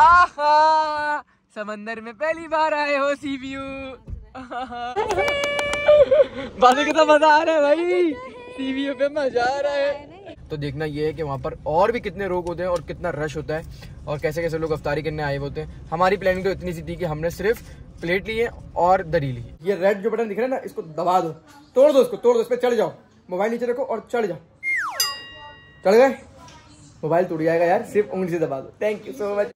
आहा! समंदर में पहली बार आए हो सी व्यू बात कितना मज़ा आ रहा है भाई। सी व्यू पे मज़ा आ रहा है। तो देखना ये है कि वहाँ पर और भी कितने लोग होते हैं और कितना रश होता है और कैसे कैसे लोग अफ्तारी करने आए होते हैं। हमारी प्लानिंग तो इतनी सी थी कि हमने सिर्फ़ प्लेट ली है और दरी ली है। ये रेड जो बटन दिख रहा है ना इसको दबा दो। तोड़ दो इसको तोड़ दो इस पर चढ़ जाओ। मोबाइल नीचे रखो और चढ़ जाओ। चढ़ गए? मोबाइल टूट जाएगा यार सिर्फ़ उंगली से दबा दो। थैंक यू सो मच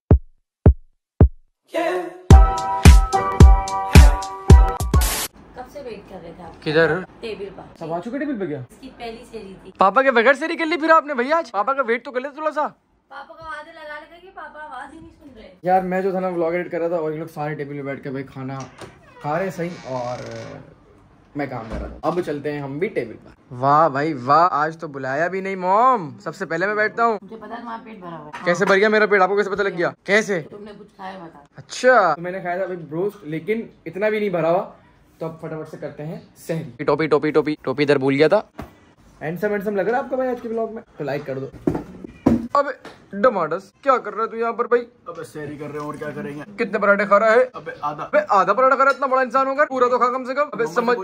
कब से वेट कर रहे थे आप? किधर? टेबल पर। सब आ टेबल पे गया? इसकी पहली सेरी थी। पापा के बगैर सेरी कर ली फिर आपने भैया आज? पापा का वेट तो कर लेते थोड़ा सा। पापा का आवाज़ लगा लेते कि पापा आवाज़ ही नहीं सुन रहे। यार मैं जो था ना व्लॉग एडिट कर रहा था और ये लोग सारे टेबल पे बैठ के भाई खाना खा रहे सही और मैं काम कर रहा था। अब चलते हैं हम भी टेबल पर। वाह भाई वाह आज तो बुलाया भी नहीं मोम। सबसे पहले मैं बैठता हूँ। मुझे पता तुम्हारा पेट भरा हुआ है। कैसे भर गया मेरा पेट? आपको कैसे पता लग गया? कैसे? तुमने कुछ खाया बता। अच्छा। तो मैंने खाया था भाई ब्रोस्ट लेकिन इतना भी नहीं भरा हुआ। तो अब फटाफट से करते हैं सहरी। टोपी टोपी टोपी टोपी इधर भूल गया था। हैंडसम हैंडसम लग रहा है आपका भाई आज के ब्लॉग में? तो लाइक कर दो। अबे टमाटर्स क्या कर रहा है तू यहाँ पर भाई? अबे सैरी कर रहे हैं और क्या करेंगे? कितने पराठे खा रहा है? अबे आधा। अबे आधा पराठा खा रहा है इतना बड़ा इंसान होगा? पूरा तो खा कम से कम। अबे समझ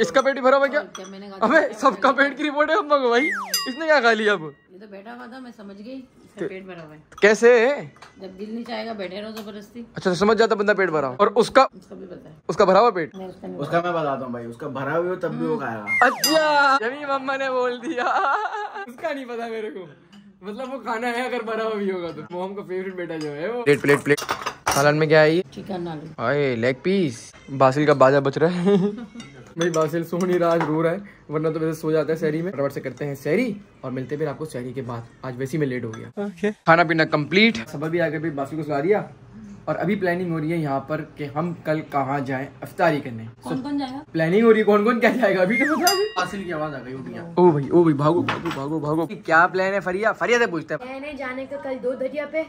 इसका पेट ही भरा हुआ क्या? कहा अबे सबका पेट की रिपोर्ट है अम्मा भाई इसने क्या खा लिया अब? तो बैठा हुआ था मैं समझ गई इसका पेट भरा हुआ है। कैसे? जब दिल नहीं चाहेगा बैठे रहो ज़बरदस्ती। अच्छा तो समझ जाता बंदा पेट भरा और उसका उसको भी पता है। उसका भरा हुआ पेट? उसका उसका मैं बताता हूँ भाई उसका भरा हुआ तब भी वो खाएगा। अच्छा जमी मम्मा ने बोल दिया। उसका नहीं पता मेरे को। मतलब वो खाना है अगर भरा हुआ भी होगा तो। मोहम का फेवरेट बेटा जो है वो। प्लेट प्लेट प्लेट सालन में क्या है ये? चिकन आलू। अरे लेग पीस बासिल का बाजा बच रहा है। भाई बासिल सो नहीं रहा आज रो रहा है वरना तो वैसे सो जाता है शहरी में। फटाफट से करते हैं शहरी और मिलते फिर आपको शहरी के बाद। आज वैसे में मैं लेट हो गया। खाना पीना कंप्लीट सबर भी आकर भी बासिल को सुला दिया। और अभी प्लानिंग हो रही है यहाँ पर कि हम कल कहाँ जाएँ अफ्तारी करने। कौन so, कौन जाएगा? प्लानिंग हो रही है कौन कौन क्या जाएगा अभी? तो बता की आवाज़ आ गई ओ भाई ओ भाई भागो भागो भागो भागो। क्या प्लान है फरिया? फरिया से पूछते हैं। मैंने जाने का कल दो दरिया पे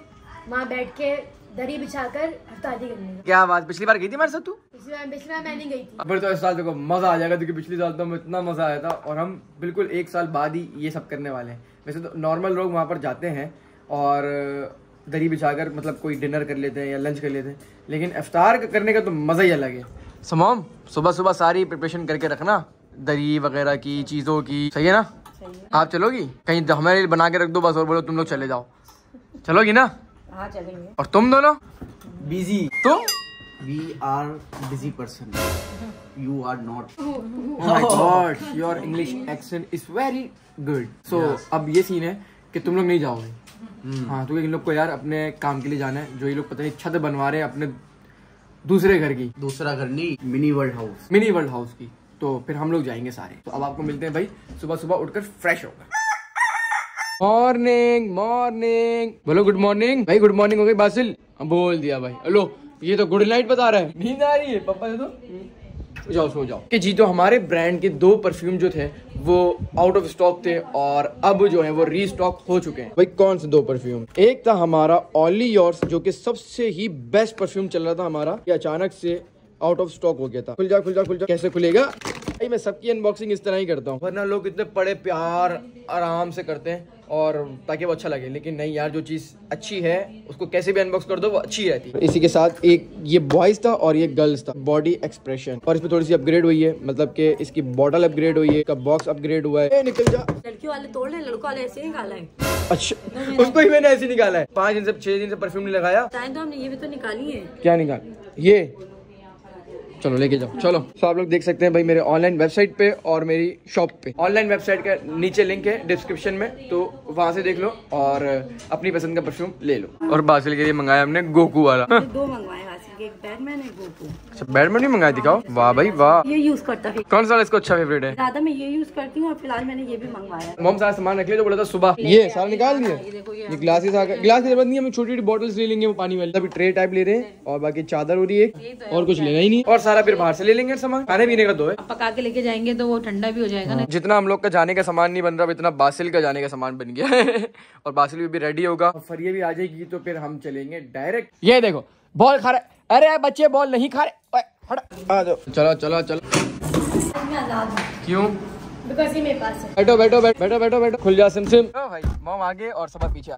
वहाँ बैठ के दरी बिछाकर अफ्तारी करने का क्या बात? पिछली बार गई थी हमारे साथ तू? पिछली बार पिछली बार मैं नहीं गई थी। फिर तो इस साल देखो मज़ा आ जाएगा क्योंकि पिछले साल तो हमें इतना मज़ा आया था और हम बिल्कुल एक साल बाद ही ये सब करने वाले हैं। वैसे तो नॉर्मल लोग वहाँ पर जाते हैं और दरी बिछाकर मतलब कोई डिनर कर लेते हैं या लंच कर लेते हैं। लेकिन इफ्तार करने का तो मज़ा ही अलग है। समाम सुबह सुबह सारी प्रिपरेशन करके रखना। दरी वगैरह की चीज़ों की। सही है ना? सही है। आप चलोगी? कहीं हमारे लिए बना के रख दो बस और बोलो तुम लोग चले जाओ। चलोगी ना? हाँ चलेंगे। और तुम दोनों? बिज़ी तुम? We are busy person you are not Oh my god, your English accent is very good. So अब ये सीन है कि तुम लोग नहीं जाओगे। हाँ तो इन लोग को यार अपने काम के लिए जाना है जो ये लोग पता नहीं छत बनवा रहे हैं अपने दूसरे घर की। दूसरा घर नहीं mini world house mini world house की। तो फिर हम लोग जाएँगे सारे। तो अब आपको मिलते हैं भाई सुबह सुबह उठकर फ्रेश होकर। मॉर्निंग मॉर्निंग बोलो गुड मॉर्निंग भाई गुड मॉर्निंग हो गई बासिल। हाँ, बोल दिया भाई। हेलो ये तो गुड नाइट बता रहा है। नींद आ रही है पापा दे दो जाओ सो जाओ। कि जी तो हमारे ब्रांड के दो परफ्यूम जो थे, वो आउट ऑफ़ स्टॉक थे और अब जो है, वो रीस्टॉक हो चुके हैं। भाई, कौन से दो परफ्यूम एक था हमारा ऑली योर्स जो कि सबसे ही बेस्ट परफ्यूम चल रहा था हमारा, ये अचानक से आउट ऑफ़ स्टॉक हो गया था। खुल जा खुल जा खुल जा। कैसे खुलेगा? भाई मैं सबकी अनबॉक्सिंग इस तरह ही करता हूँ। वरना लोग इतने बड़े प्यार आराम से करते हैं और ताकि वो अच्छा लगे। लेकिन नहीं यार जो चीज़ अच्छी है उसको कैसे भी अनबॉक्स कर दो वो अच्छी रहती है। इसी के साथ एक ये बॉयज़ था और ये गर्ल्स था बॉडी एक्सप्रेशन और इसमें थोड़ी सी अपग्रेड हुई है मतलब कि इसकी बॉटल अपग्रेड हुई है इसका बॉक्स अपग्रेड हुआ है। ए, निकल जा। लड़कियों वाले तोड़ रहे लड़कों वाले ऐसे ही निकाला है। अच्छा उसको ही मैंने ऐसे निकाला है। पाँच दिन से छह दिन से परफ्यूम नहीं लगाया। तो हमने ये भी तो निकाली है। क्या निकाल? ये। चलो, लेके जाओ। चलो तो आप लोग देख सकते हैं भाई मेरे ऑनलाइन वेबसाइट पे और मेरी शॉप पे। ऑनलाइन वेबसाइट का नीचे लिंक है डिस्क्रिप्शन में तो वहाँ से देख लो और अपनी पसंद का परफ्यूम ले लो। और बासिल के लिए मंगाया हमने गोकू वाला। दो मंगवाए एक बैटमैन एक गोकू अच्छा बैडमिंटन भी मंगाया दिखाओ वाह भाई वाह। ये यूज़ करता है। कौन सा इसको अच्छा फेवरेट है? ज़्यादा मैं ये यूज़ करती हूँ और फ़िलहाल मैंने ये भी मंगवाया मोम सारा सामान रख लिया जो बोला था सुबह। ये सारा निकाल दिए ये देखो ये ये ग्लासेस आ गए ग्लास की ज़रूरत नहीं है हम छोटी छोटी बॉटल्स ले लेंगे वो पानी वाली। अभी ट्रे टाइप ले रहे हैं और बाकी चादर हो रही है और कुछ लेना ही नहीं। और सारा फिर बाहर से ले लेंगे सामान। खाने पीने का दो है। पका के लेके जाएँगे तो वो ठंडा भी हो जाएगा ना। जितना हम लोग का जाने का सामान नहीं बन रहा इतना बासिल का जाने का सामान बन गया है। और बासिल भी रेडी होगा। फरिया भी आ जाएगी तो फिर हम चलेंगे डायरेक्ट ये देखो बॉल खा रहे अरे बच्चे बॉल नहीं खा रहे। आ जाओ। चलो चलो चलो। मैं आज़ाद हूँ। क्यों? बिकॉज़ ये मेरे पास है। बैठो बैठो बैठो बैठो बैठो। बैठो खुल जा सिम सिम। भाई मोम आगे और सब पीछे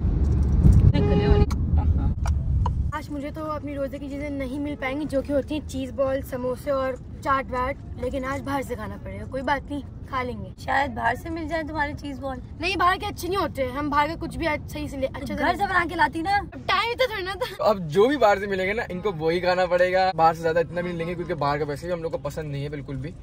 वाली मुझे तो अपनी रोज़े की चीज़ें नहीं मिल पाएँगी जो कि होती हैं चीज़ बॉल समोसे और चाट वाट। लेकिन आज बाहर से खाना पड़ेगा कोई बात नहीं खा लेंगे। शायद बाहर से मिल जाए तुम्हारे चीज़ बॉल नहीं बाहर के अच्छे नहीं होते हम बाहर का कुछ भी आज सही से ले अच्छा घर से बना के लाती ना? टाइम तो थोड़ा था। अब जो भी बाहर से मिलेंगे ना इनको वही खाना पड़ेगा। बाहर से ज़्यादा इतना भी नहीं लेंगे क्योंकि बाहर का वैसे भी हम लोग को पसंद नहीं है बिल्कुल भी।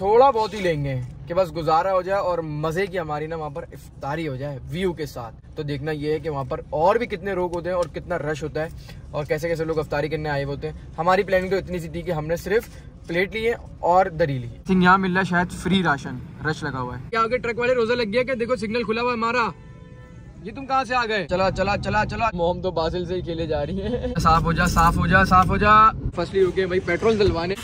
थोड़ा बहुत ही लेंगे कि बस गुजारा हो जाए और मज़े की हमारी ना वहाँ पर इफ्तारी हो जाए व्यू के साथ। तो देखना ये है कि वहाँ पर और भी कितने लोग होते हैं और कितना रश होता है और कैसे कैसे लोग अफ्तारी करने आए होते हैं। हमारी प्लानिंग तो इतनी सी थी कि हमने सिर्फ़ प्लेट लिए और दरी ली यहाँ मिल रहा है शायद फ्री राशन रश लगा हुआ है। क्या आगे ट्रक वाले रोजा लग गया क्या? देखो सिग्नल खुला हुआ है हमारा। ये तुम कहाँ से आ गए? चला चला चला चला। मोम तो बासिल से ही खेले जा रही है। साफ़ हो जा साफ़ हो जा साफ़ हो जा। फसली रुके भाई पेट्रोल डलवाने।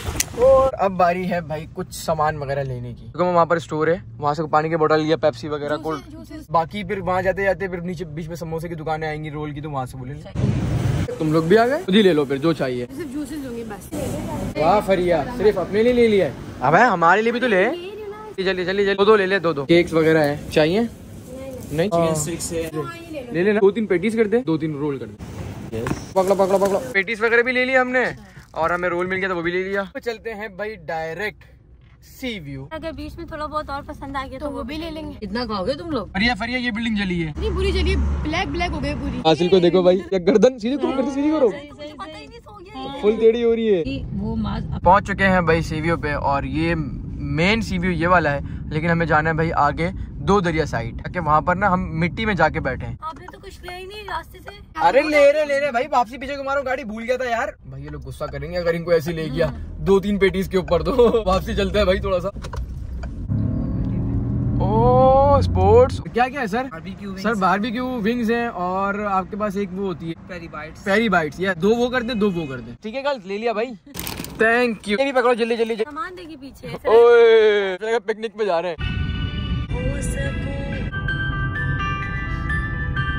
और अब बारी है भाई कुछ सामान वगैरह लेने की। क्योंकि वहाँ पर स्टोर है। वहाँ से पानी की बोतल लिया पेप्सी वगैरह कोल्ड। बाकी फिर वहाँ जाते जाते फिर नीचे बीच में समोसे की दुकानें आएँगी रोल की तो वहाँ से बोले। तुम लोग भी आ गए? खुद ही ले लो फिर जो चाहिए। सिर्फ़ जूसेस लूँगी बस। वाह फरिया सिर्फ़ अपने लिए ले लिया है। अब है हमारे लिए भी तो ले। जल्दी जल्दी जल्दी दो दो ले ले दो दो। केक्स वगैरह है चाहिए? नहीं ले लेना। दो तीन पेटीज कर दे दो तीन रोल कर दे पकड़ो पकड़ो पकड़ो। पेटीज वगैरह भी ले लिया हमने। और हमें रोल मिल गया तो वो भी ले लिया। तो चलते हैं भाई डायरेक्ट सी व्यू अगर बीच में थोड़ा बहुत और पसंद आ गया तो तो वो भी ले लेंगे। कितना खाओगे तुम लोग? फरिया फरिया ये बिल्डिंग जली है। इतनी बुरी चलिए ब्लैक ब्लैक हो गई पूरी। हासिल को देखो भाई। ये गर्दन? सीधी करो गर्दन सीधी करो। पता ही नहीं सो गया। फुल टेढ़ी हो रही है। वो माज पहुँच चुके हैं भाई सीवीओ पे। और ये मेन सीवीओ ये वाला है। लेकिन हमें जाना है भाई आगे। दो दरिया साइड ताकि वहाँ पर ना हम मिट्टी में जाके बैठे हैं। आपने तो कुछ लिया ही नहीं रास्ते से। अरे ले रहे ले रहे भाई वापसी पीछे को मारो गाड़ी भूल गया था यार। भाई ये लोग गुस्सा करेंगे अगर इनको ऐसे ले गया। दो तीन पेटीज के ऊपर दो। वापसी चलता है भाई थोड़ा सा। ओ स्पोर्ट्स क्या क्या है सर सर बारबेक्यू विंग्स हैं। और आपके पास एक वो होती है। पेरी बाइट्स पेरी बाइट्स या दो वो कर दे दो वो कर दे। ठीक है गर्ल्स ले लिया भाई। थैंक यू पकड़ो जल्दी जल्दी जल्दी। सामान देगी पीछे ओए पिकनिक पे जा रहे हैं।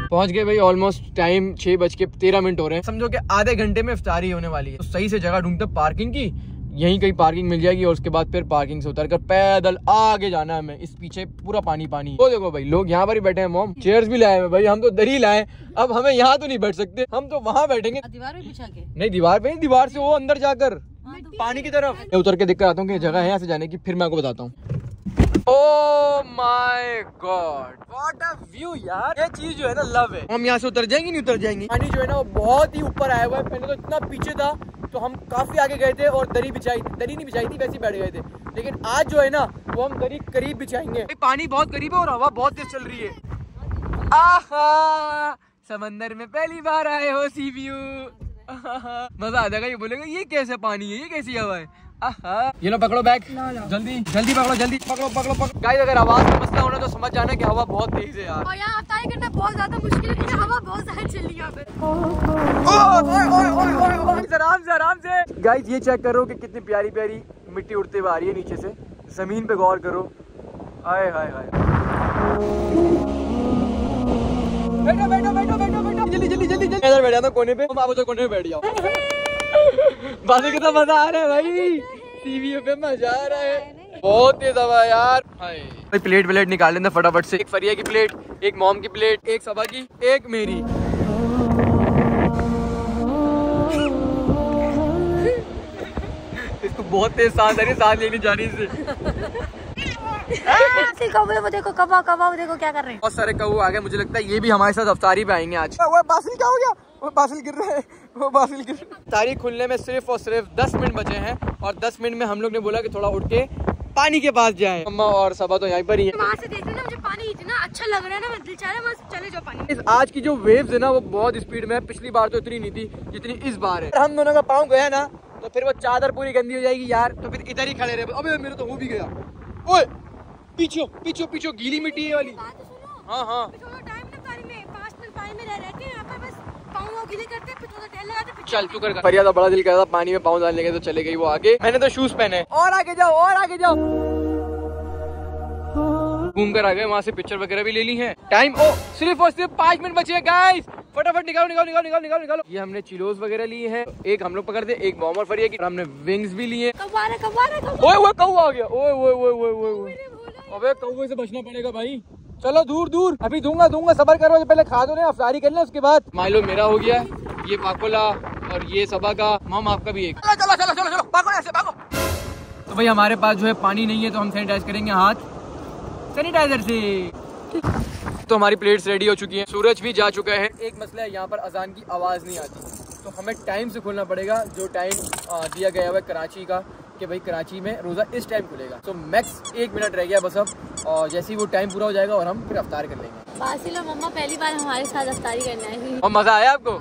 पहुँच गए भाई ऑलमोस्ट टाइम छह बज के तेरह मिनट हो रहे हैं। समझो कि आधे घंटे में इफ्तारी होने वाली है। तो सही से जगह ढूंढते पार्किंग की? यहीं कहीं पार्किंग मिल जाएगी और उसके बाद फिर पार्किंग से उतर कर पैदल आगे जाना है हमें। इस पीछे पूरा पानी पानी। वो देखो भाई लोग यहाँ पर ही बैठे हैं मोम चेयर्स भी लाए हैं भाई हम तो दरी लाए अब हमें यहाँ तो नहीं बैठ सकते हम तो वहाँ बैठेंगे। दीवार नहीं दीवार पे नहीं दीवार से वो अंदर जाकर। हाँ, तो पानी की तरफ़। उतर के दिक्कत आता हूँ कि जगह है यहाँ से जाने की फिर मैं आपको बताता हूँ। ओ my god what a view यार। ये चीज़ जो है ना लव है। हम यहाँ से उतर जाएँगे नहीं उतर जाएँगे? पानी जो है ना वो बहुत ही ऊपर आया हुआ है। पहले तो इतना पीछे था तो हम काफ़ी आगे गए थे और दरी बिछाई दरी नहीं बिछाई थी वैसे बैठ गए थे। लेकिन आज जो है ना वो हम दरी करीब बिछाएँगे। पानी बहुत करीब है और हवा बहुत तेज चल रही है। आहा! समंदर में पहली बार आए हो सी व्यू मज़ा आ जाएगा ये बोलेगा ये कैसे पानी है? ये कैसी हवा है। ये लो पकड़ो बैग। जल्दी जल्दी पकड़ो जल्दी। पकड़ो पकड़ो पकड़ो। गाइस अगर आवाज़ में मसला होना तो समझ जाना कि हवा बहुत तेज है यार। और यहाँ अफ्तारी करना बहुत ज़्यादा मुश्किल है क्योंकि हवा बहुत ज़्यादा चल रही है आराम से आराम से। गाइस ये चेक करो कि कितनी प्यारी प्यारी मिट्टी उड़ते हुए आ रही है नीचे से। ज़मीन पे गौर करो। हाय हाय हाय। बैठो बैठो बैठो बैठो बैठो। जल्दी जल्दी जल्दी जल्दी। इधर बैठ जाता कोने पे। आप कोने पे बैठ जाओ। बात कितना मज़ा आ रहा है भाई। टीवी पे मज़ा आ रहा है। बहुत तेज हवा यार। भाई प्लेट प्लेट निकाल लेना फटाफट से। एक फरिया की प्लेट एक मोम की प्लेट एक सभा की एक मेरी। इसको बहुत तेज सांस आ रही है सांस लेनी जानी से। ऐसे कौवे वो देखो कवा कवा वो देखो क्या कर रहे हैं। बहुत सारे कौवे आ गए मुझे लगता है ये भी हमारे साथ अफ्तारी पे आएँगे आज। वो बासिल क्या हो गया? वो बासिल गिर रहा है वो बासिल गिर रहा है। तारीख खुलने में सिर्फ़ और सिर्फ़ दस मिनट बचे हैं और दस मिनट में हम लोग ने बोला की थोड़ा उठ के पानी के पास जाए। अम्मा और सबा तो यहाँ पर ही है। वहाँ से देख रहे ना मुझे पानी इतना अच्छा लग रहा है ना मैं दिल चाह रहा है चले जाओ पानी। इस आज की जो वेव्स है ना वो बहुत स्पीड में है। पिछली बार तो इतनी नहीं थी जितनी इस बार है। हम दोनों का पाँव गया ना तो फिर वो चादर पूरी गंदी हो जाएगी यार। तो फिर इधर ही खड़े रहे। अबे मेरे तो हो भी गया। ओए! पीछे पीछे पीछे गीली मिट्टी है वाली। तो हाँ हाँ। टाइम ना पानी में पाँच मिनट पानी में रह रह के यहाँ पर बस पाँव वाँव गीले करते फिर थोड़ा तेल लगाते फिर चल तू कर फरिया तो बड़ा दिल कर था पानी में पाँव डालने के तो चले गई वो आगे। मैंने तो शूज़ पहने। और आगे जाओ और आगे जाओ। घूम कर आ गए वहाँ से पिक्चर वगैरह भी ले ली है। टाइम ओ सिर्फ़ और सिर्फ़ पाँच मिनट बचे गाइस फटाफट निकालो निकालो निकालो निकालो निकालो निकालो। ये हमने चिलोज वगैरह लिए हैं। एक हम लोग पकड़ते एक बॉम और फरिया की हमने विंग्स भी लिए कौवा रहा आ गया। ओए ओए ओए ओए ओए ओए। अबे कौवे से बचना पड़ेगा भाई। चलो दूर दूर। अभी दूँगा दूँगा। सबर करो पहले खा दो ना अफतारी कर ले उसके बाद। मान लो मेरा हो गया ये पाकोला और ये सबा का मॉम आपका भी एक। चलो चलो चलो चलो चलो भागो ऐसे भागो। तो भाई हमारे पास जो है पानी नहीं है तो हम सैनिटाइज करेंगे हाथ। सैनिटाइजर से। तो हमारी प्लेट्स रेडी हो चुकी हैं। सूरज भी जा चुका है। एक मसला है यहाँ पर अजान की आवाज़ नहीं आती। तो हमें टाइम से खोलना पड़ेगा जो टाइम दिया गया हुआ है कराची का। कि भाई कराची में रोज़ा इस टाइम खुलेगा। तो मैक्स एक मिनट रह गया बस अब और जैसे ही वो टाइम पूरा हो जाएगा और हम फिर अफ्तार कर लेंगे। बासिल और मम्मा पहली बार हमारे साथ अफ्तारी करने हुई और मज़ा आया आपको?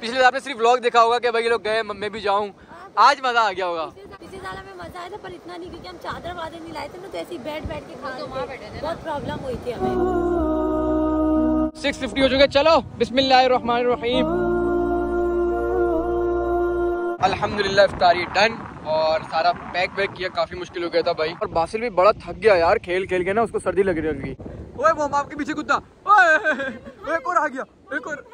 पिछले साल आपने सिर्फ़ व्लॉग देखा होगा कि भाई ये लोग गए मैं भी जाऊँ। आज मज़ा आ गया होगा। पिछले साल हमें मज़ा आया था पर इतना नहीं क्योंकgruppi हम चादर वादर नहीं लाए थे ना तो ऐसे ही बैठ बैठ के खा रहे थे। बहुत प्रॉब्लम हुई थी हमें। सिक्स फिफ्टी हो चुके चलो। बिस्मिल्लाहिर्रहमानिर्रहीम। अल्हम्दुलिल्लाह इफ्तारी डन और सारा पैक वैक किया काफ़ी मुश्किल हो गया था भाई। और बासिल भी बड़ा थक गया यार खेल खेल के ना उसको सर्दी लग रही होगी। ओए वो आपके पीछे कुत्ता। ओए एक और आ गया एक और।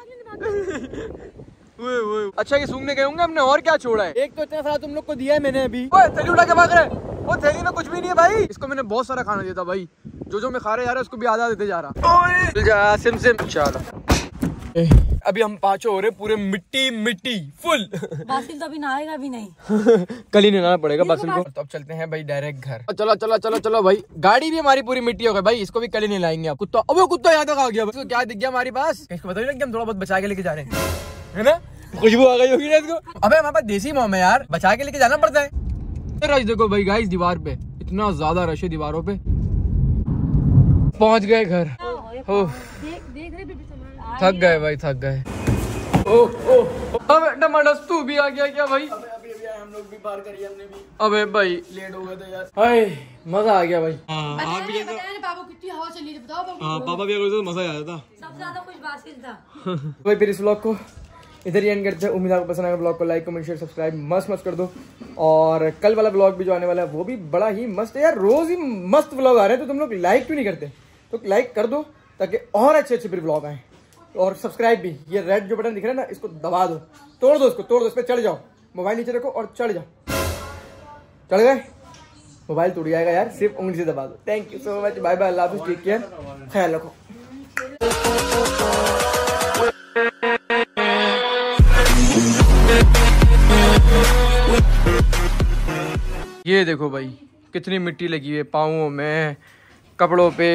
ओए ओए। अच्छा ये सूंघने गए होंगे हमने और क्या छोड़ा है? एक तो इतना सारा तुम लोग को दिया है मैंने अभी। ओए थैली उठा के भाग रहे वो थैली में कुछ भी नहीं है भाई। इसको मैंने बहुत सारा खाना दिया था भाई। जो जो मैं खा रहा जा रहा उसको भी आधा देते जा रहा। Sim sim. चलो। अभी हम पाँचों हो रहे पूरे मिट्टी मिट्टी फुल। बासिल तो अभी नहाएगा भी नहीं। कल ही नहाना पड़ेगा बासिल को। तो अब चलते हैं भाई डायरेक्ट घर। चलो चलो चलो चलो भाई। गाड़ी भी हमारी पूरी मिट्टी हो गई भाई इसको भी कल ही नहीं लाएँगे आप कुत्ता अब कुत्ता यहाँ तक आ गया। इसको क्या दिख गया हमारे पास? इसको नहीं लग हम थोड़ा बहुत बचा के लेके जा रहे हैं। है ना? खुशबू आ गई होगी ना इसको। अबे हमारे पास देसी मोम है यार। बचा के लेके जाना पड़ता है। रश देखो भाई गाइस दीवार पे। इतना ज़्यादा रश है दीवारों पे। पहुँच गए घर। थक गए भाई थक गए। अबे टमाटस तू भी आ गया क्या भाई? अभी अभी आए हम लोग भी पार करिए हमने भी। अबे भाई। लेट हो गए थे यार। मज़ा आ गया भाई। आप भी बाबू कितनी हवा चली थी बताओ बाबू। हाँ पापा भी अगर तो मज़ा आया था। सबसे ज़्यादा खुश बासिल था। भाई फिर इस ब्लॉग को इधर ही एंड करते हैं। उम्मीद आपको पसंद आएगा ब्लॉग को। लाइक कमेंट शेयर सब्सक्राइब मस्त मस्त कर दो। और कल वाला ब्लॉग भी जो आने वाला है वो भी बड़ा ही मस्त है यार। रोज ही मस्त ब्लॉग आ रहे हैं तो तुम लोग लाइक क्यों नहीं करते? तो लाइक कर दो ताकि और अच्छे अच्छे फिर ब्लॉग आए। और सब्सक्राइब भी। ये रेड जो बटन दिख रहा है ना, इसको दबा दो। तोड़ दो इसको, तोड़ दो इस पर चढ़ जाओ। मोबाइल नीचे रखो और चढ़ जाओ। चढ़ गए? मोबाइल टूट जाएगा यार, सिर्फ़ उंगली से दबा दो। Thank you so much bye bye अल्लाह हाफिज टेक केयर ख्याल रखो। ये देखो भाई, कितनी मिट्टी लगी है, पाँवों में, कपड़ों पे।